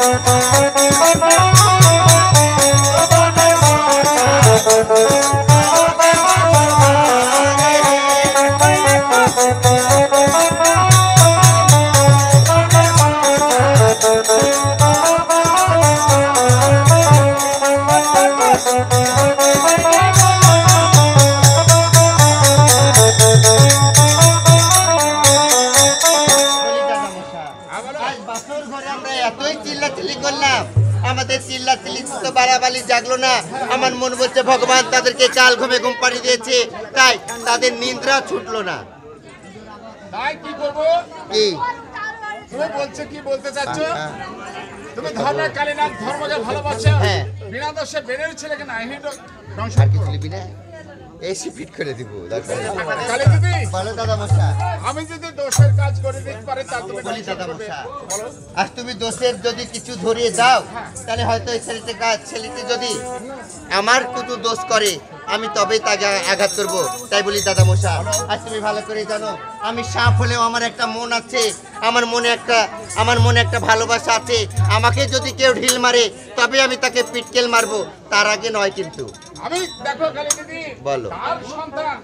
বলি তো জাগলো না। আমার মন হচ্ছে ভগবান তাদেরকে কাল ঘুমে ঘুম পাড়ি দিয়েছে। তাই তাদের নিন্দ্রা ছুটলো না। তাই কি করব? কি? তুমি বলছো কি বলতে চাচ্ছ? হ্যাঁ, তুমি ধর্মের কালীনাথ ধর্মকে ভালোবাসো। হ্যাঁ। বিনা দোষে বেড়ে ছেলেকে না হিন্দু না? এসি ফিট করে দিব বলো দাদা মশা আমি যদি দোষের কাজ করে দিতে পারি তা তুমি বলি দাদা করবে। মশা বলো। আজ তুমি দোষের যদি কিছু ধরিয়ে দাও তাহলে হয়তো এই ছেলেটি কাজ ছেলেটি যদি আমার কুতু দোষ করে আমি তবেই তাকে আঘাত করব। তাই বলি দাদা মশা আজ তুমি ভালো করে জানো আমি সাপ হলেও আমার একটা মন আছে আমার মনে একটা আমার মনে একটা ভালোবাসা আছে। আমাকে যদি কেউ ঢিল মারে তবে আমি তাকে পিটকেল মারবো। তার আগে নয় কিন্তু। আমি দেখো দিদি বলো। তার সন্তান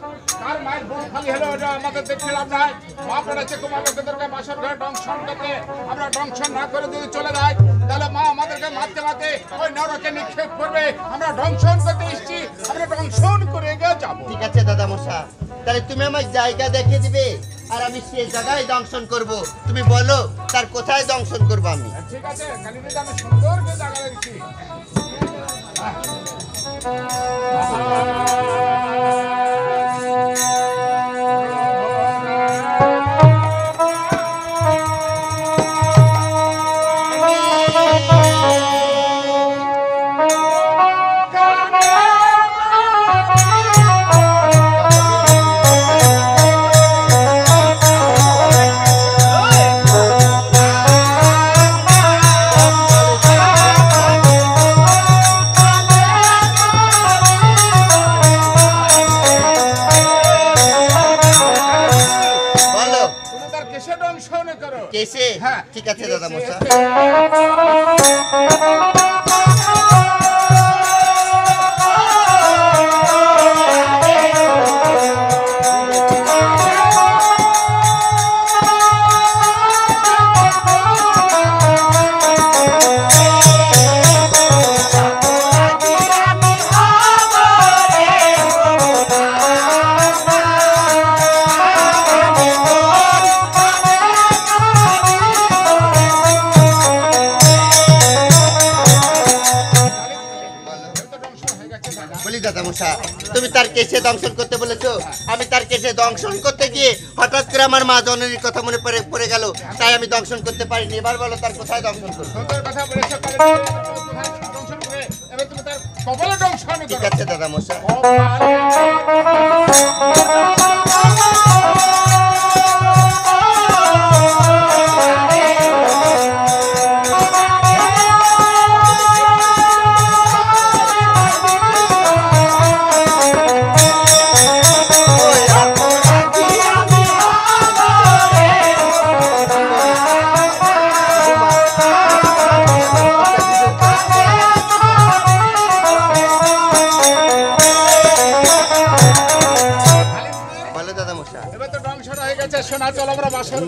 তার মায়ের খালি হলো এটা আমাদের দেখতে লাভ নাই। মা পড়েছে তোমার লোকেদেরকে বাসর ঘরে ডংশন করতে। আমরা ডংশন না করে যদি চলে যাই তাহলে মা আমাদেরকে মারতে মারতে ওই নরকে নিক্ষেপ করবে। আমরা ডংশন করতে এসেছি আমরা ডংশন করে যাব। ঠিক আছে দাদা মশা তাহলে তুমি আমার জায়গা দেখে দিবে আর আমি সে জায়গায় দংশন করব। তুমি বলো তার কোথায় দংশন করব আমি? ঠিক আছে আমি সুন্দর জায়গা দেখছি। বলো কেসে হ্যাঁ। ঠিক আছে দাদা মশা মশা তুমি তার কেসে দংশন করতে বলেছ? আমি তার কেসে দংশন করতে গিয়ে হঠাৎ করে আমার মা জননীর কথা মনে পড়ে পড়ে গেল। তাই আমি দংশন করতে পারিনি। এবার বলো তার কোথায় দংশন করব? ঠিক আছে দাদা কালী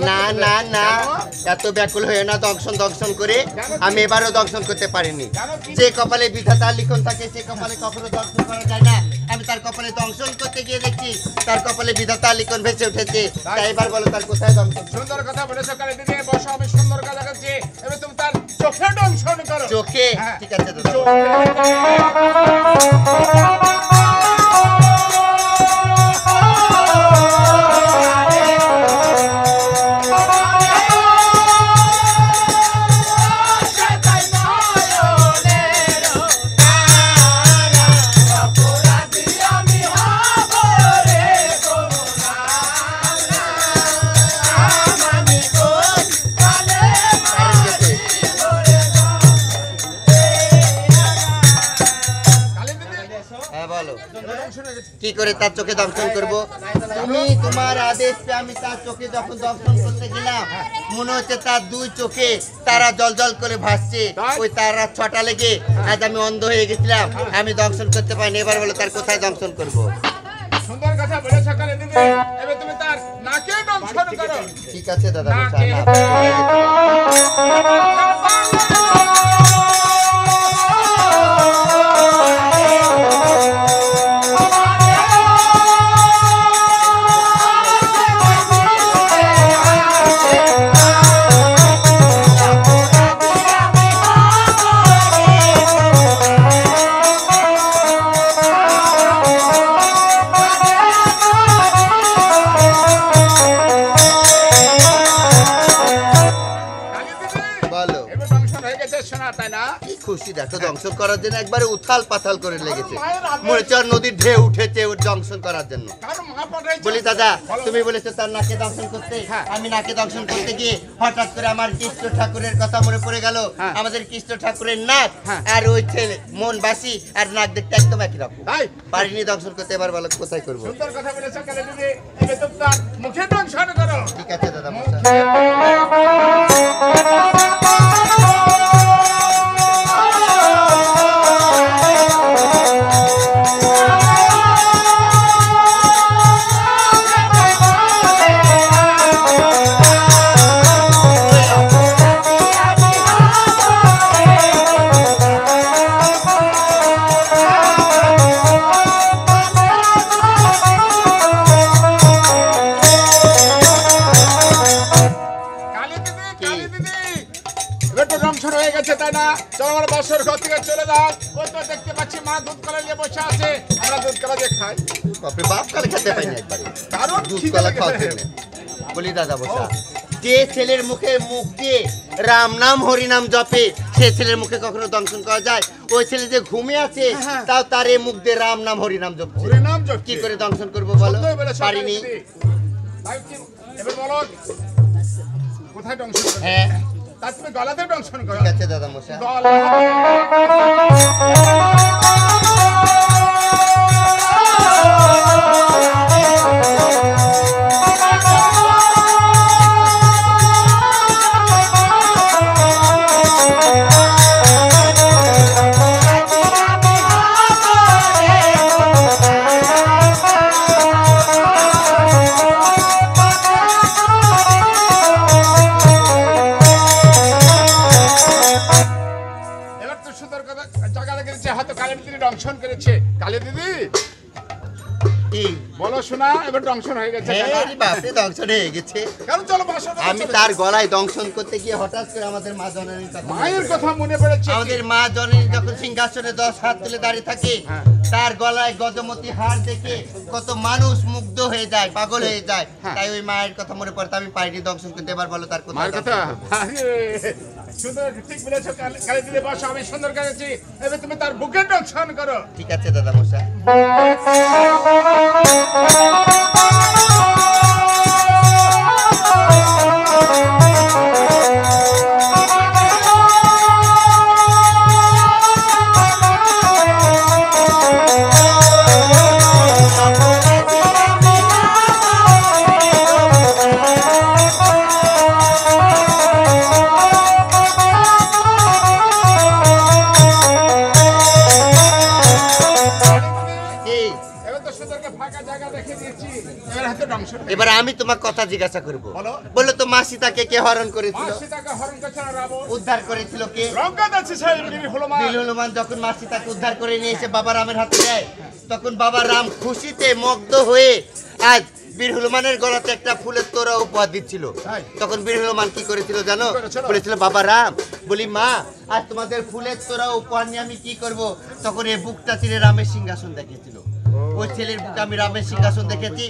না না না এত ব্যাকুল হয়ে না দংশন দংশন করে আমি এবারও দংশন করতে পারিনি। যে কপালে বিধাতা লিখন থাকে সে কপালে কখনো দংশন করা যায় না। আমি তার কপালে দংশন করতে গিয়ে দেখছি তার কপালে বিধাতা লিখন ভেসে উঠেছে। তাই? এবার বলো তার কোথায় দংশন? সুন্দর কথা বলেছ কালী দিদি বসো আমি সুন্দর কথা করছি এবার তুমি তার চোখে ডংশন করো। চোখে? হ্যাঁ। ঠিক আছে দাদা। করে তার চোখে দংশন করব। তুমি তোমার আদেশ আমি তার চোখে যখন দংশন করতে গেলাম মনে হচ্ছে তার দুই চোখে তারা জল জল করে ভাসছে। ওই তারা ছটা লেগে আজ আমি অন্ধ হয়ে গেছিলাম আমি দংশন করতে পারিনি এবার বলো তার কোথায় দংশন করব? সুন্দর কথা বলে সকালে দিদি। এবার তুমি তার নাকে দংশন করো। ঠিক আছে দাদা খুশি দেখো দংশন করার জন্য একবারে উথাল পাথাল করে লেগেছে। মনে হচ্ছে নদীর ঢেউ উঠেছে ওর দংশন করার জন্য। বলি দাদা তুমি বলেছ তার নাকে দংশন করতে। হ্যাঁ। আমি নাকে দংশন করতে গিয়ে হঠাৎ করে আমার কৃষ্ণ ঠাকুরের কথা মনে পড়ে গেল। হ্যাঁ। আমাদের কৃষ্ণ ঠাকুরের নাক হ্যাঁ। আর ওই ছেলে মন বাসি আর নাক দেখতে একদম একই রকম। পারিনি দংশন করতে এবার বলো কোথায় করব? সুন্দর কথা মুখে দংশন করো। ঠিক আছে দাদা চলো আমার বাসর ঘর থেকে চলে ওই তো দেখতে পাচ্ছি মা দুধ কলা নিয়ে বসে আছে। আমরা দুধ কলা দিয়ে খাই। বাপরে বাপ কালে খেতে পাইনি একবারে। কারণ দুধ কলা লেগেছে। খাওয়ার জন্য বলি দাদা বসা যে ছেলের মুখে মুখ দিয়ে রাম নাম হরি নাম জপে সে ছেলের মুখে কখনো দংশন করা যায়? ওই ছেলে যে ঘুমিয়ে আছে হ্যাঁ। তাও তার এই মুখ দিয়ে রাম নাম হরি নাম জপছে। হরি নাম জপছে। কি করে দংশন করব বলো? পারিনি। কোথায় দংশন হ্যাঁ। তার তুমি গলাতে দংশন করো ঠিক আছে দাদা মশাই গলা কি বলো শোনা এবার দংশন হয়ে গেছে কেন? রে বাপরে দংশন গেছে কারণ চলো আমি তার গলায় দংশন করতে গিয়ে হঠাৎ করে আমাদের মা জননীর কথা মনে মায়ের কথা মনে পড়েছে আমাদের মা জননী যখন সিংহাসনে দশ হাত তুলে দাঁড়িয়ে থাকে হ্যাঁ। তার গলায় গজমতি হার দেখে কত মানুষ মুগ্ধ হয়ে যায় পাগল হয়ে যায় হ্যাঁ। তাই ওই মায়ের কথা মনে পড়তে আমি পাইনি দংশন করতে এবার বলো তার কথা সুন্দর ঠিক বলেছ কালী দিদি বসো আমি সুন্দর করেছি এবার তুমি তার বুকে দংশন করো। ঠিক আছে দাদা মশা এবার আমি তোমার কথা জিজ্ঞাসা করব। বলো। বলো তো মা সীতাকে কে হরণ করেছিল? উদ্ধার করেছিল কে? যখন মা সীতাকে উদ্ধার করে নিয়ে এসে বাবা রামের হাতে দেয় তখন বাবা রাম খুশিতে মগ্ধ হয়ে আজ বীর হনুমানের গলাতে একটা ফুলের তোরা উপহার দিচ্ছিল। তখন বীর হনুমান কি করেছিল জানো? করেছিল? বলেছিল বাবা রাম বলি মা আজ তোমাদের ফুলের তোরা উপহার নিয়ে আমি কি করব? তখন এই বুকটা চিরে রামের সিংহাসন দেখেছিল ওই ছেলের বুকে আমি রামের সিংহাসন দেখেছি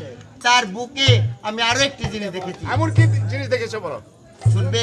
তার বুকে আমি আরও একটি জিনিস দেখেছি। এমন কি জিনিস দেখেছ বলো। শুনবে?